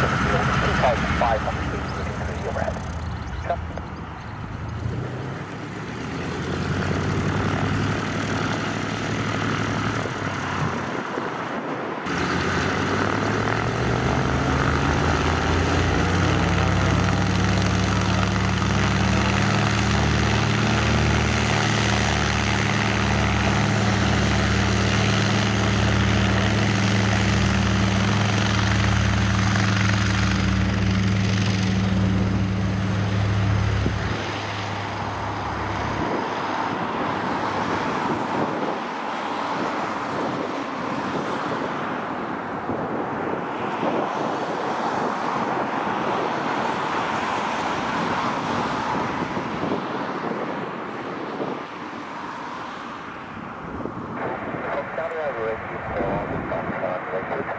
2,500 feet. Thank you.